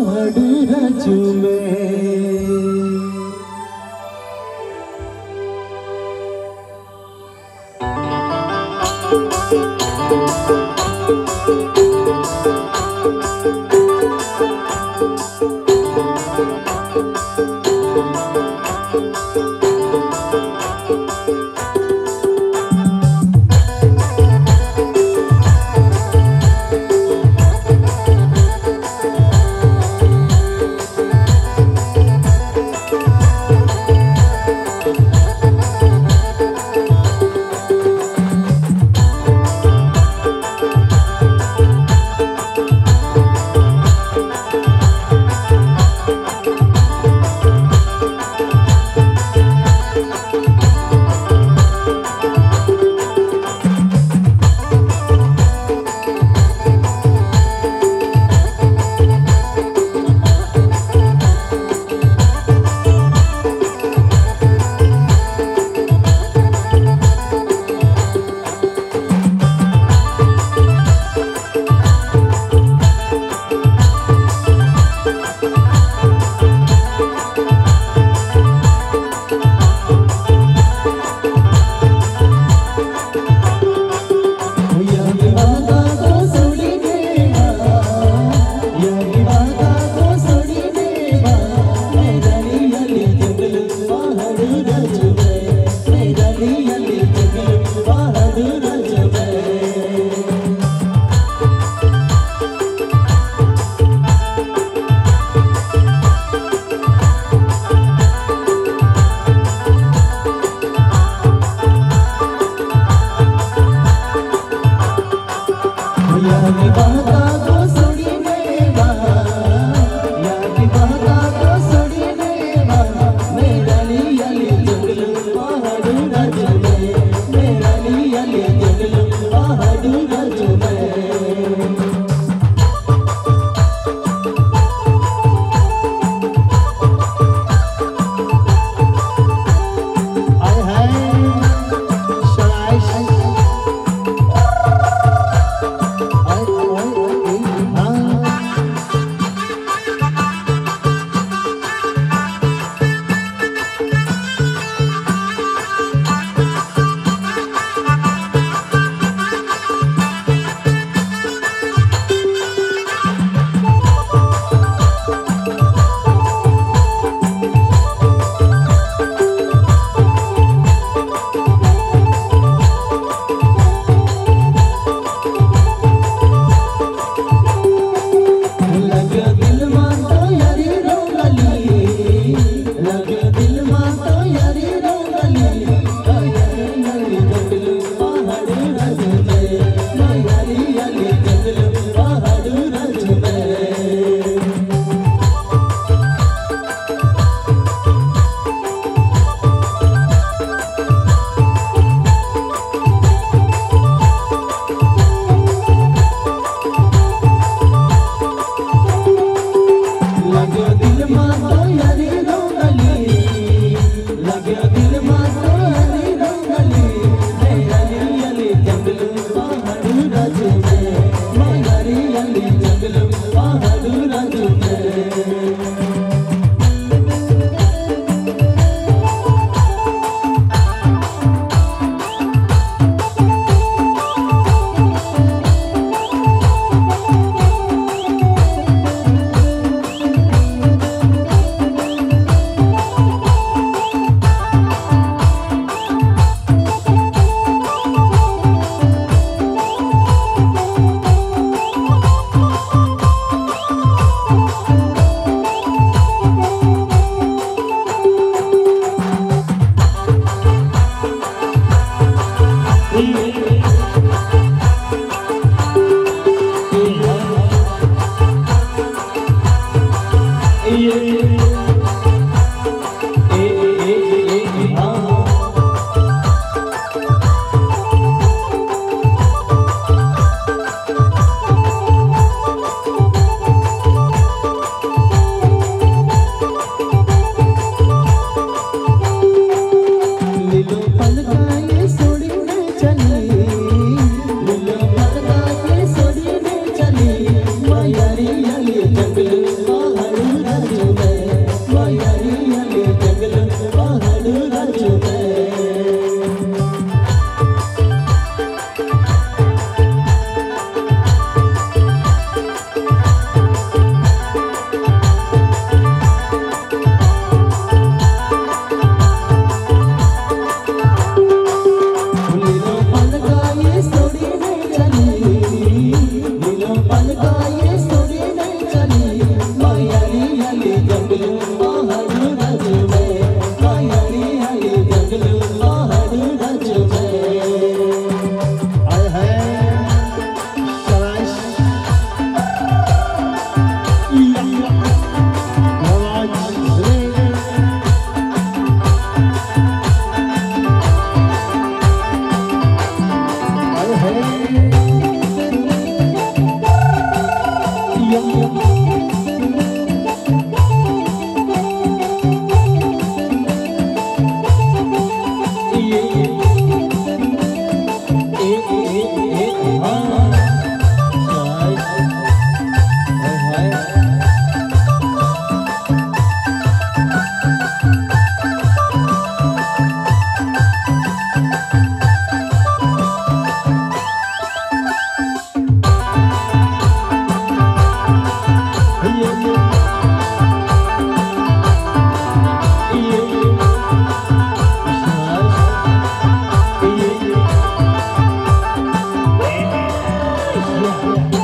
Nadu ചുമേ yeah, yeah.